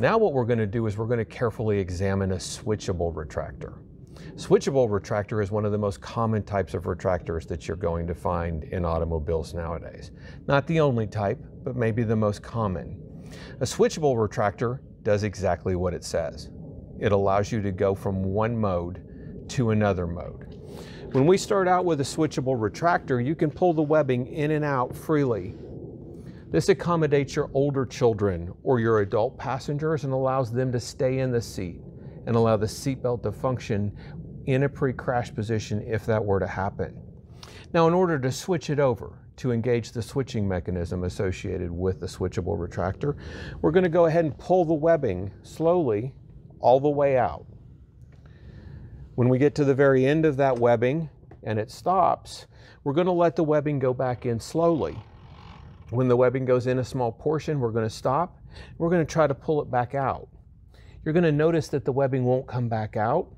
Now what we're going to do is we're going to carefully examine a switchable retractor. Switchable retractor is one of the most common types of retractors that you're going to find in automobiles nowadays. Not the only type, but maybe the most common. A switchable retractor does exactly what it says. It allows you to go from one mode to another mode. When we start out with a switchable retractor, you can pull the webbing in and out freely. This accommodates your older children or your adult passengers and allows them to stay in the seat and allow the seatbelt to function in a pre-crash position if that were to happen. Now, in order to switch it over, to engage the switching mechanism associated with the switchable retractor, we're going to go ahead and pull the webbing slowly all the way out. When we get to the very end of that webbing and it stops, we're going to let the webbing go back in slowly. When the webbing goes in a small portion, we're going to stop. We're going to try to pull it back out. You're going to notice that the webbing won't come back out.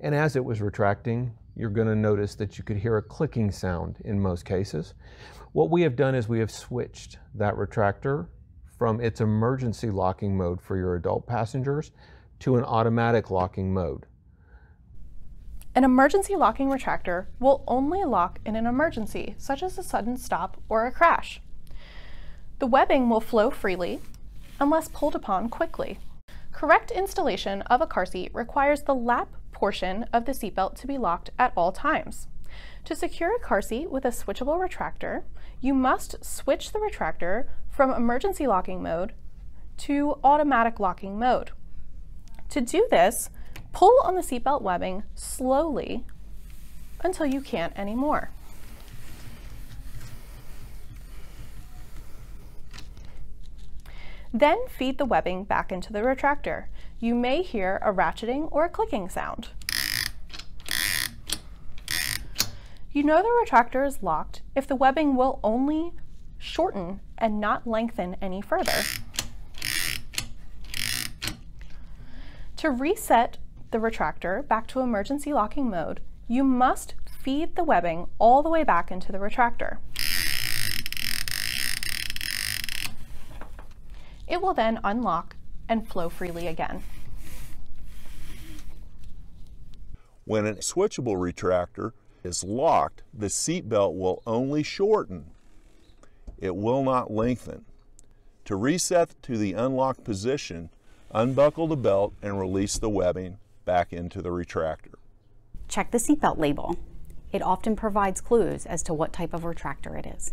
And as it was retracting, you're going to notice that you could hear a clicking sound in most cases. What we have done is we have switched that retractor from its emergency locking mode for your adult passengers to an automatic locking mode. An emergency locking retractor will only lock in an emergency, such as a sudden stop or a crash. The webbing will flow freely unless pulled upon quickly. Correct installation of a car seat requires the lap portion of the seatbelt to be locked at all times. To secure a car seat with a switchable retractor, you must switch the retractor from emergency locking mode to automatic locking mode. To do this, pull on the seatbelt webbing slowly until you can't anymore. Then feed the webbing back into the retractor. You may hear a ratcheting or a clicking sound. You know the retractor is locked if the webbing will only shorten and not lengthen any further. To reset the retractor back to emergency locking mode, you must feed the webbing all the way back into the retractor. It will then unlock and flow freely again. When a switchable retractor is locked, the seat belt will only shorten. It will not lengthen. To reset to the unlocked position, unbuckle the belt and release the webbing back into the retractor. Check the seatbelt label. It often provides clues as to what type of retractor it is.